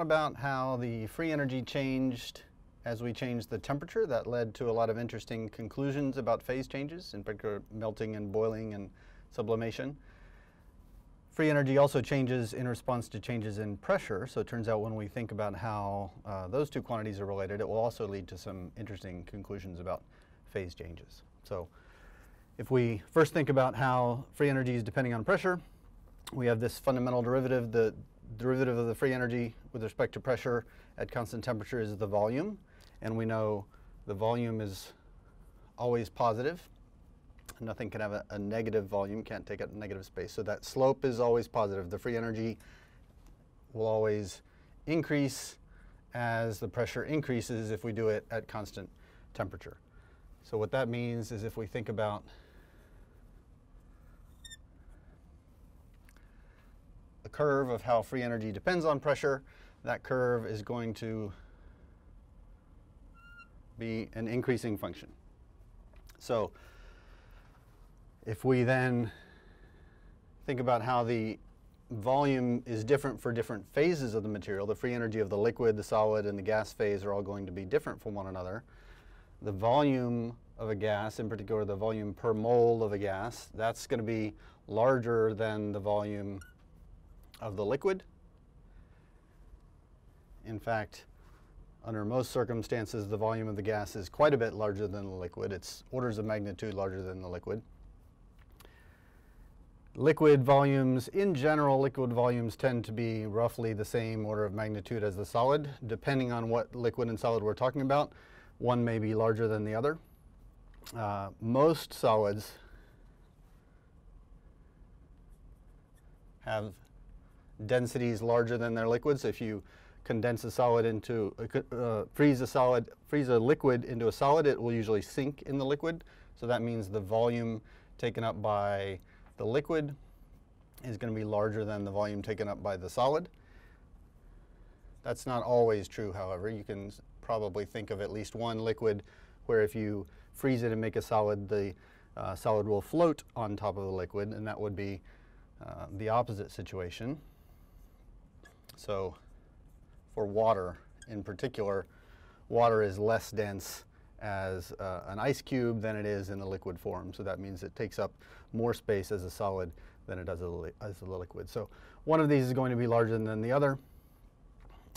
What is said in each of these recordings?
lot about how the free energy changed as we changed the temperature. That led to a lot of interesting conclusions about phase changes, in particular melting and boiling and sublimation. Free energy also changes in response to changes in pressure. So it turns out when we think about how uh, those two quantities are related, it will also lead to some interesting conclusions about phase changes. So if we first think about how free energy is depending on pressure, we have this fundamental derivative. The derivative of the free energy with respect to pressure at constant temperature is the volume. And we know the volume is always positive. Nothing can have a, a negative volume, can't take up negative space. So that slope is always positive. The free energy will always increase as the pressure increases if we do it at constant temperature. So what that means is if we think about curve of how free energy depends on pressure, that curve is going to be an increasing function. So if we then think about how the volume is different for different phases of the material, the free energy of the liquid, the solid, and the gas phase are all going to be different from one another. The volume of a gas, in particular the volume per mole of a gas, that's going to be larger than the volume of the liquid. In fact, under most circumstances, the volume of the gas is quite a bit larger than the liquid. It's orders of magnitude larger than the liquid. Liquid volumes, in general, liquid volumes tend to be roughly the same order of magnitude as the solid. Depending on what liquid and solid we're talking about, one may be larger than the other. Uh, most solids have densities larger than their liquids. If you condense a solid into, uh, freeze a solid, freeze a liquid into a solid, it will usually sink in the liquid. So that means the volume taken up by the liquid is going to be larger than the volume taken up by the solid. That's not always true, however. You can probably think of at least one liquid where if you freeze it and make a solid, the uh, solid will float on top of the liquid, and that would be uh, the opposite situation. So for water in particular, water is less dense as uh, an ice cube than it is in the liquid form. So that means it takes up more space as a solid than it does as a liquid. So one of these is going to be larger than the other,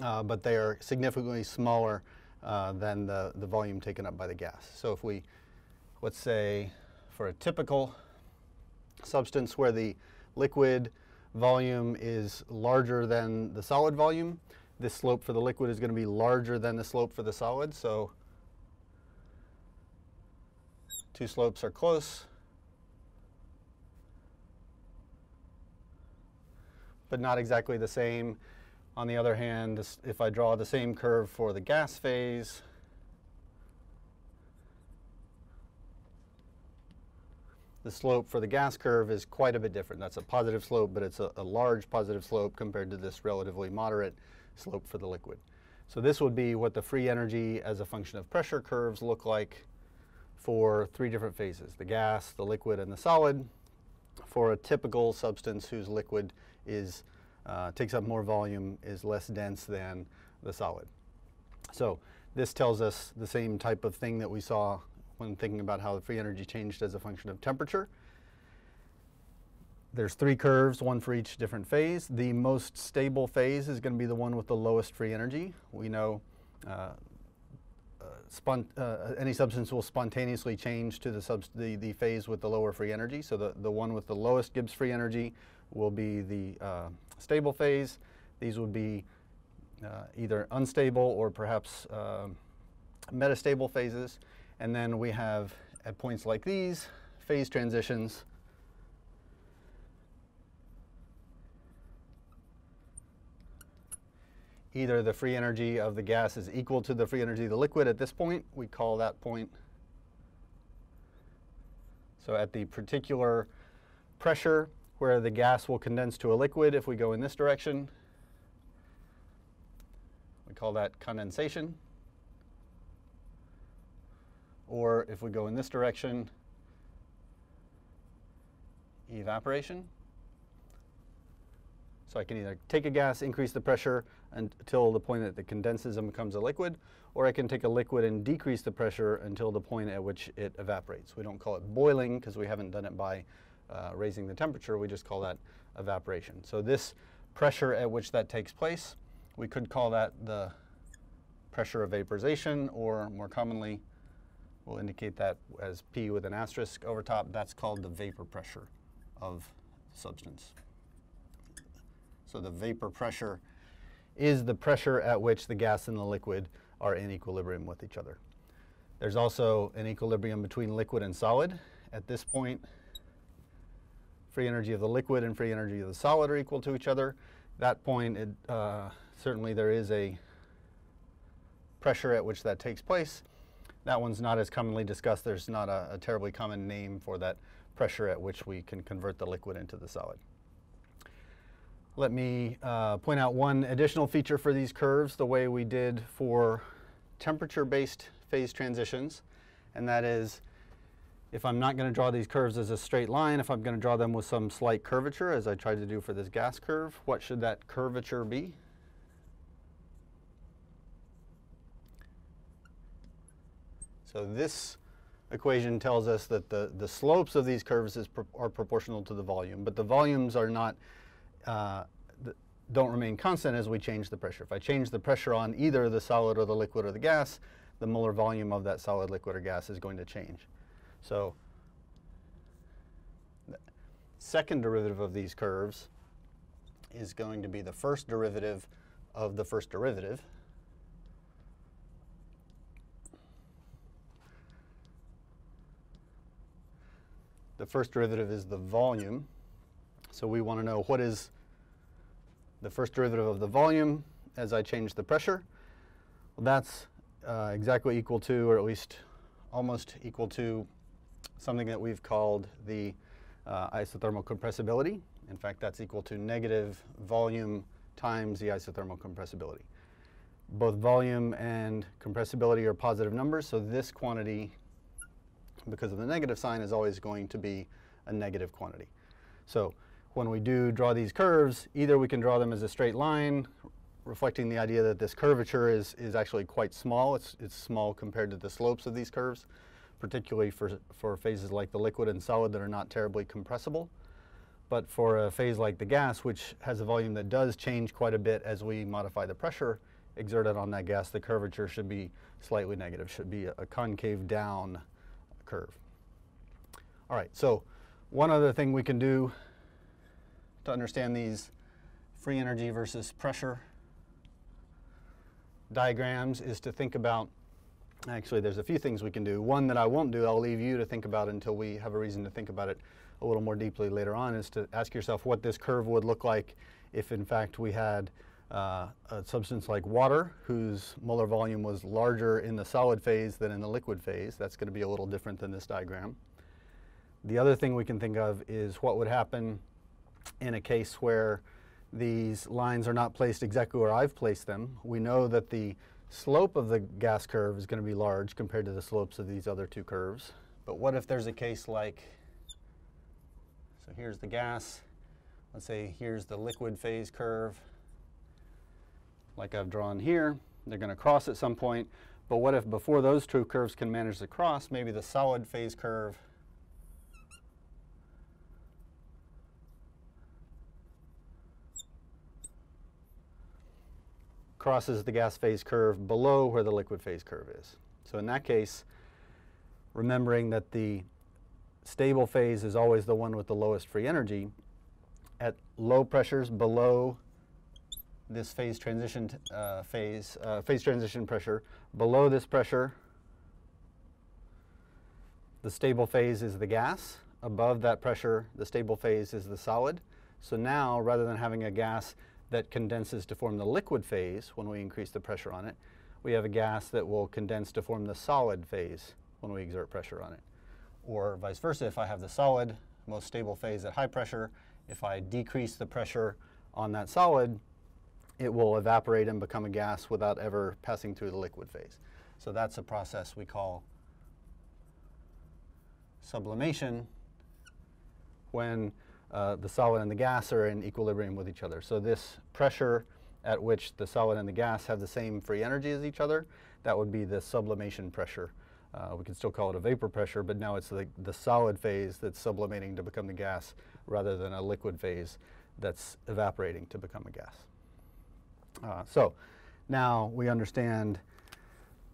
uh, but they are significantly smaller uh, than the, the volume taken up by the gas. So if we, let's say, for a typical substance where the liquid volume is larger than the solid volume, this slope for the liquid is going to be larger than the slope for the solid. So two slopes are close. but not exactly the same. On the other hand, if I draw the same curve for the gas phase, the slope for the gas curve is quite a bit different. That's a positive slope, but it's a, a large positive slope compared to this relatively moderate slope for the liquid. So this would be what the free energy as a function of pressure curves look like for three different phases, the gas, the liquid, and the solid, for a typical substance whose liquid is, uh, takes up more volume, is less dense than the solid. So this tells us the same type of thing that we saw when thinking about how the free energy changed as a function of temperature. There's three curves, one for each different phase. The most stable phase is going to be the one with the lowest free energy. We know uh, uh, uh, any substance will spontaneously change to the, the, the, phase with the lower free energy. So the, the one with the lowest Gibbs free energy will be the uh, stable phase. These would be uh, either unstable or perhaps uh, metastable phases. And then we have, at points like these, phase transitions either the free energy of the gas is equal to the free energy of the liquid at this point. We call that point. So at the particular pressure where the gas will condense to a liquid, if we go in this direction, we call that condensation. Or if we go in this direction, evaporation. So I can either take a gas, increase the pressure until the point that it condenses and becomes a liquid, or I can take a liquid and decrease the pressure until the point at which it evaporates. We don't call it boiling because we haven't done it by uh, raising the temperature, we just call that evaporation. So this pressure at which that takes place, we could call that the pressure of vaporization, or more commonly, we'll indicate that as P with an asterisk over top. That's called the vapor pressure of the substance. So the vapor pressure is the pressure at which the gas and the liquid are in equilibrium with each other. There's also an equilibrium between liquid and solid. At this point, free energy of the liquid and free energy of the solid are equal to each other. That point, it, uh, certainly there is a pressure at which that takes place. That one's not as commonly discussed. There's not a, a terribly common name for that pressure at which we can convert the liquid into the solid. Let me uh, point out one additional feature for these curves, the way we did for temperature-based phase transitions, and that is if I'm not going to draw these curves as a straight line, if I'm going to draw them with some slight curvature, as I tried to do for this gas curve, what should that curvature be? So this equation tells us that the, the slopes of these curves pro are proportional to the volume, but the volumes are not, uh, don't remain constant as we change the pressure. If I change the pressure on either the solid or the liquid or the gas, the molar volume of that solid, liquid, or gas is going to change. So the second derivative of these curves is going to be the first derivative of the first derivative. The first derivative is the volume. So we want to know what is the first derivative of the volume as I change the pressure. Well, that's uh, exactly equal to, or at least almost equal to, something that we've called the uh, isothermal compressibility. In fact, that's equal to negative volume times the isothermal compressibility. Both volume and compressibility are positive numbers, so this quantity because of the negative sign is always going to be a negative quantity. So when we do draw these curves, either we can draw them as a straight line, reflecting the idea that this curvature is, is actually quite small. It's, it's small compared to the slopes of these curves, particularly for, for phases like the liquid and solid that are not terribly compressible. But for a phase like the gas, which has a volume that does change quite a bit as we modify the pressure exerted on that gas, the curvature should be slightly negative, should be a, a concave down curve. All right, so one other thing we can do to understand these free energy versus pressure diagrams is to think about, actually there's a few things we can do. One that I won't do, I'll leave you to think about until we have a reason to think about it a little more deeply later on, is to ask yourself what this curve would look like if in fact we had uh, a substance like water, whose molar volume was larger in the solid phase than in the liquid phase. That's going to be a little different than this diagram. The other thing we can think of is what would happen in a case where these lines are not placed exactly where I've placed them. We know that the slope of the gas curve is going to be large compared to the slopes of these other two curves. But what if there's a case like, so here's the gas, let's say here's the liquid phase curve, like I've drawn here. They're going to cross at some point. But what if before those two curves can manage to cross, maybe the solid phase curve crosses the gas phase curve below where the liquid phase curve is. So in that case, remembering that the stable phase is always the one with the lowest free energy, at low pressures below this phase transition uh, phase, uh, phase transition pressure. Below this pressure, the stable phase is the gas. Above that pressure, the stable phase is the solid. So now, rather than having a gas that condenses to form the liquid phase when we increase the pressure on it, we have a gas that will condense to form the solid phase when we exert pressure on it. Or vice versa, if I have the solid, most stable phase at high pressure, if I decrease the pressure on that solid, it will evaporate and become a gas without ever passing through the liquid phase. So that's a process we call sublimation when uh, the solid and the gas are in equilibrium with each other. So this pressure at which the solid and the gas have the same free energy as each other, that would be the sublimation pressure. Uh, we can still call it a vapor pressure, but now it's the, the solid phase that's sublimating to become the gas rather than a liquid phase that's evaporating to become a gas. Uh, so now we understand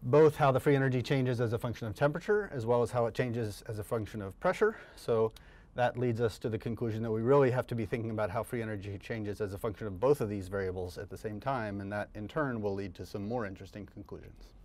both how the free energy changes as a function of temperature as well as how it changes as a function of pressure. So that leads us to the conclusion that we really have to be thinking about how free energy changes as a function of both of these variables at the same time, and that in turn will lead to some more interesting conclusions.